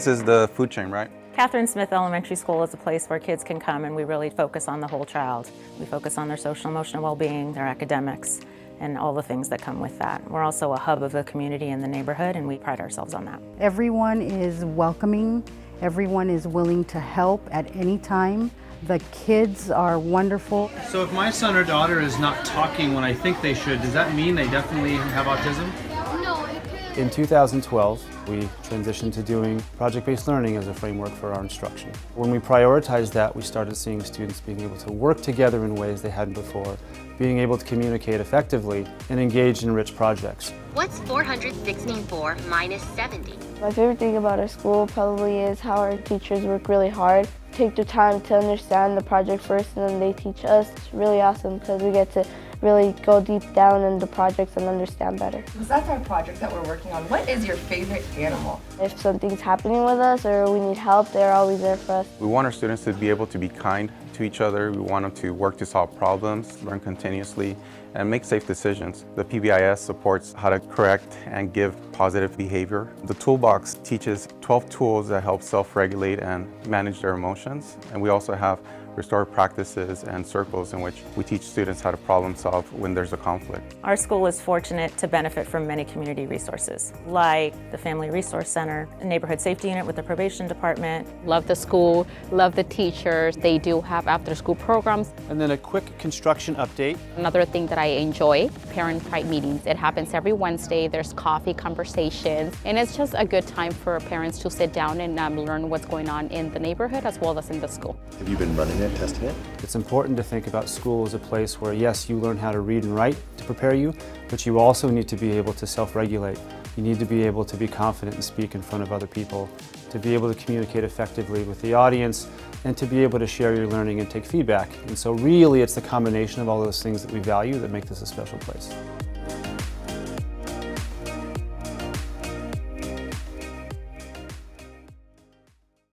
This is the food chain, right? Katherine Smith Elementary School is a place where kids can come and we really focus on the whole child. We focus on their social emotional well-being, their academics, and all the things that come with that. We're also a hub of the community in the neighborhood and we pride ourselves on that. Everyone is welcoming, everyone is willing to help at any time. The kids are wonderful. So if my son or daughter is not talking when I think they should, does that mean they definitely have autism? No. In 2012, we transitioned to doing project-based learning as a framework for our instruction. When we prioritized that, we started seeing students being able to work together in ways they hadn't before, being able to communicate effectively, and engage in rich projects. What's 464 minus 70? My favorite thing about our school probably is how our teachers work really hard, take the time to understand the project first and then they teach us. It's really awesome because we get to really go deep down into the projects and understand better. Because that's our project that we're working on. What is your favorite animal? If something's happening with us or we need help, they're always there for us. We want our students to be able to be kind to each other. We want them to work to solve problems, learn continuously, and make safe decisions. The PBIS supports how to correct and give positive behavior. The toolbox teaches 12 tools that help self-regulate and manage their emotions. And we also have restorative practices and circles in which we teach students how to problem solve when there's a conflict. Our school is fortunate to benefit from many community resources, like the Family Resource Center, a neighborhood safety unit with the probation department. Love the school, love the teachers. They do have after-school programs. And then a quick construction update. Another thing that I enjoy, parent pride meetings. It happens every Wednesday. There's coffee conversations, and it's just a good time for parents to sit down and um, learn what's going on in the neighborhood as well as in the school. Have you been running it, testing it? It's important to think about school as a place where, yes, you learn how to read and write to prepare you, but you also need to be able to self-regulate. You need to be able to be confident and speak in front of other people, to be able to communicate effectively with the audience, and to be able to share your learning and take feedback. And so really it's the combination of all those things that we value that make this a special place.